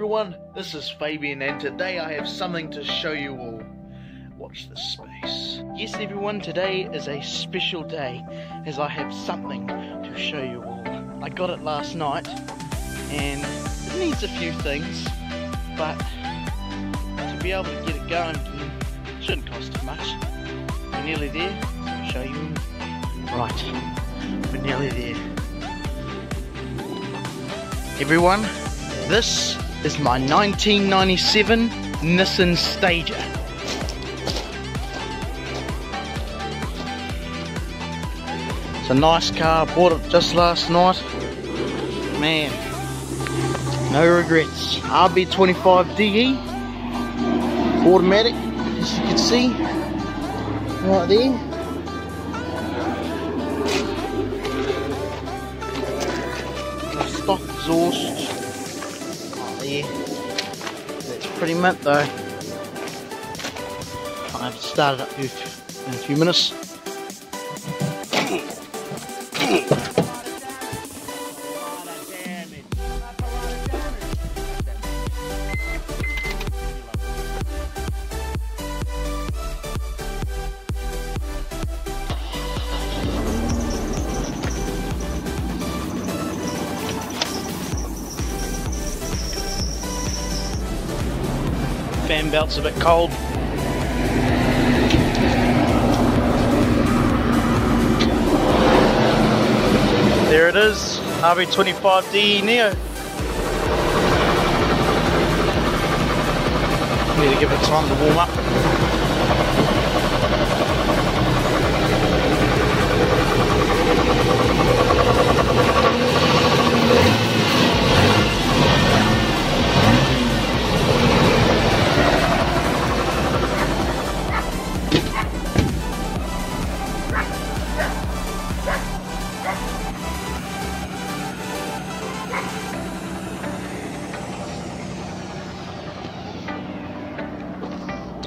everyone, this is Fabian and today I have something to show you all. Watch this space. Yes everyone, today is a special day as I have something to show you all. I got it last night and it needs a few things but to be able to get it going again shouldn't cost too much. We're nearly there, I'll show you. Right, we're nearly there. Everyone, this is my 1997 Nissan Stagea. It's a nice car, bought it just last night. Man, no regrets. RB25DE, automatic, as you can see, right there. stock exhaust That's pretty mint though. I have to start it up in a few minutes. Fan belt's a bit cold. There it is, RB25D Neo. Need to give it time to warm up.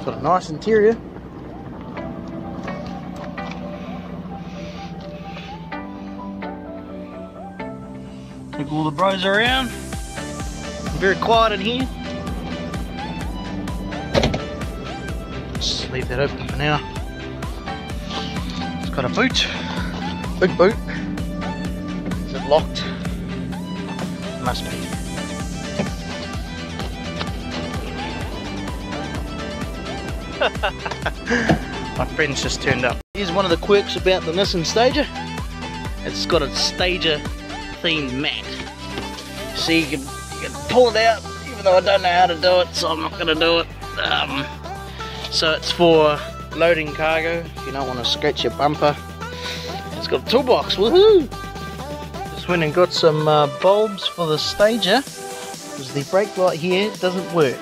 Got a nice interior. Take all the bros around. Very quiet in here. Just leave that open for now. It's got a boot. Big boot. Is it locked? Must be. My friend's just turned up. Here's one of the quirks about the Nissan Stagea. It's got a Stagea themed mat. See, you can, you can pull it out, even though I don't know how to do it, so I'm not going to do it. Um, so it's for loading cargo, you don't want to scratch your bumper. It's got a toolbox, woohoo! Just went and got some uh, bulbs for the Stagea, because the brake light here doesn't work.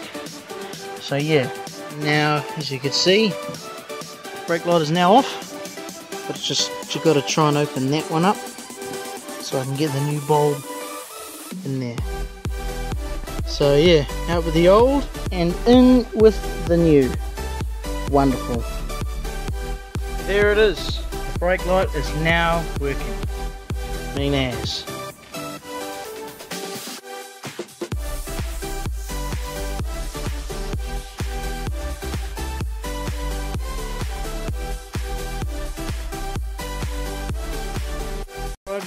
So yeah, now as you can see. Brake light is now off but it's just you've got to try and open that one up so I can get the new bulb in there. So yeah out with the old and in with the new. Wonderful. There it is. The brake light is now working. Mean as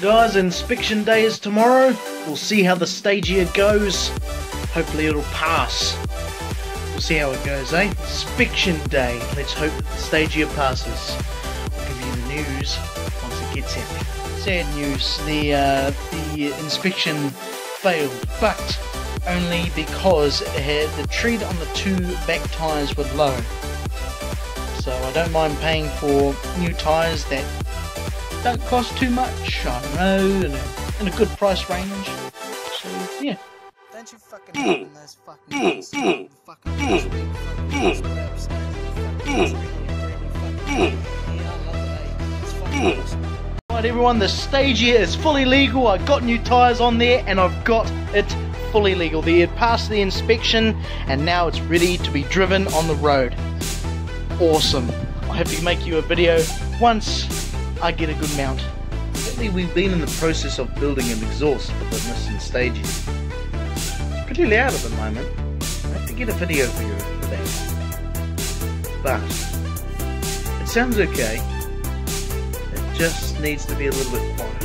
guys, inspection day is tomorrow. We'll see how the Stagea goes. Hopefully it'll pass. We'll see how it goes, eh? Inspection day. Let's hope the Stagea passes. I'll give you the news once it gets here. Sad news, the, uh, the inspection failed, but only because had the tread on the two back tyres were low. So I don't mind paying for new tyres that don't cost too much, I know, in a, in a good price range. So, yeah. Don't you fucking open those fucking hmm. Hmm. fucking hmm. Right everyone, the Stagea is fully legal. I got new tyres on there and I've got it fully legal. They had passed the inspection and now it's ready to be driven on the road. Awesome. I have to make you a video once I get a good mount. Lately we've been in the process of building an exhaust for the Nissan Stages. It's pretty loud at the moment. I have to get a video for you for that. But it sounds okay. It just needs to be a little bit quiet.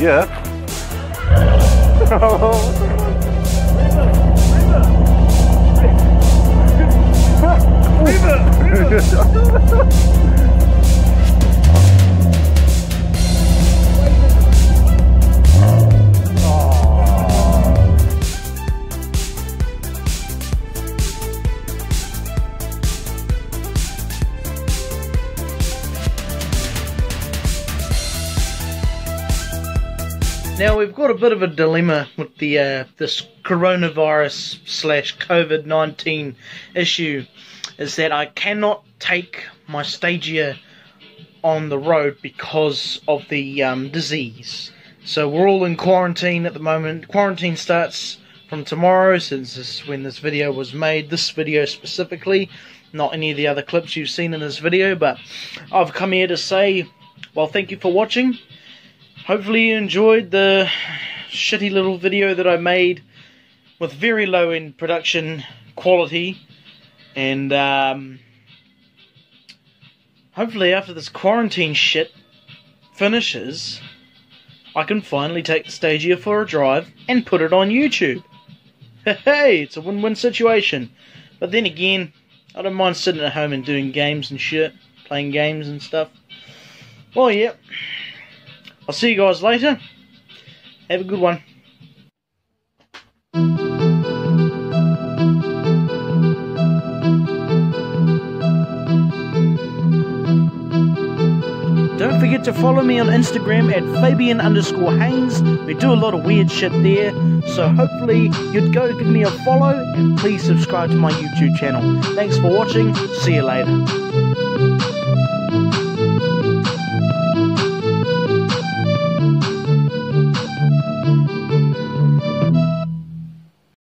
Yeah. Oh. Now we've got a bit of a dilemma with the uh, this coronavirus slash COVID nineteen issue, is that I cannot take my Stagea on the road because of the um, disease. So we're all in quarantine at the moment. Quarantine starts from tomorrow, since this is when this video was made. This video specifically, not any of the other clips you've seen in this video, but I've come here to say, well, thank you for watching hopefully you enjoyed the shitty little video that I made with very low end production quality and um, hopefully after this quarantine shit finishes I can finally take the Stagea for a drive and put it on YouTube. Hey, it's a win-win situation. But then again, I don't mind sitting at home and doing games and shit, playing games and stuff. Well, yeah. I'll see you guys later. Have a good one. Don't forget to follow me on Instagram at Fabian underscore Haynes. We do a lot of weird shit there. So hopefully you'd go give me a follow and please subscribe to my YouTube channel. Thanks for watching. See you later.